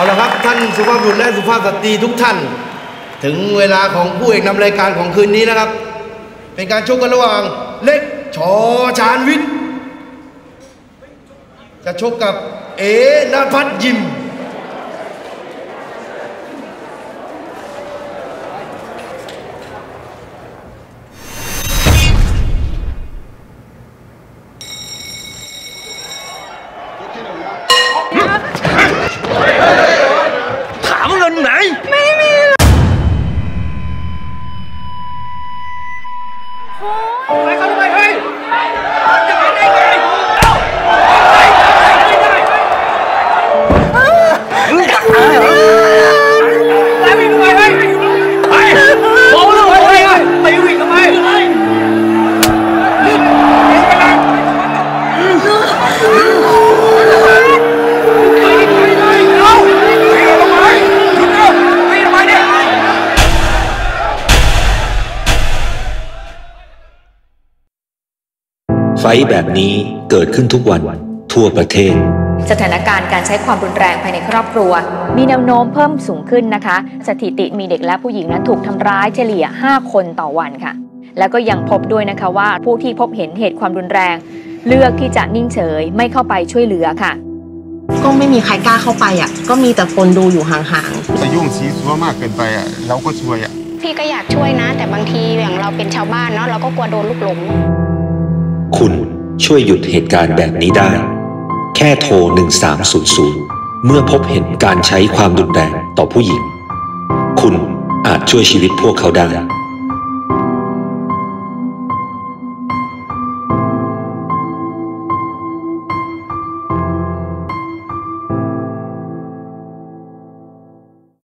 เอาละครับท่านสุภาพบุรุษและสุภาพสตรีทุกท่าน ถึงเวลาของผู้เอกนำรายการของคืนนี้นะครับ เป็นการชกกันระหว่างเล็กชอชานวิทย์จะชกกับเอนพัฒน์ยิมถ ไฟท์แบบนี้เกิดขึ้นทุกวันทั่วประเทศ สถานการณ์การใช้ความรุนแรงภายในครอบครัว มีแนวโน้มเพิ่มสูงขึ้นนะคะ สถิติมีเด็กและผู้หญิงนั้นถูกทำร้ายเฉลี่ย 5 คนต่อวันค่ะ แล้วก็ยังพบด้วยนะคะว่าผู้ที่พบเห็นเหตุความรุนแรง เลือกที่จะนิ่งเฉยไม่เข้าไปช่วยเหลือค่ะก็ไม่มีใครกล้าเข้าไปอะ ก็มีแต่คนดูอยู่ห่างจะยุ่งซีซัวมากเกินไปอะ เราก็ช่วยอะ พี่ก็อยากช่วยนะ แต่บางทีอย่างเราเป็นชาวบ้านเนาะเราก็กลัวโดนลูกหลง คุณช่วยหยุดเหตุการณ์แบบนี้ได้ แค่โทร 1300 เมื่อพบเห็นการใช้ความรุนแรงต่อผู้หญิง คุณอาจช่วยชีวิตพวกเขาได้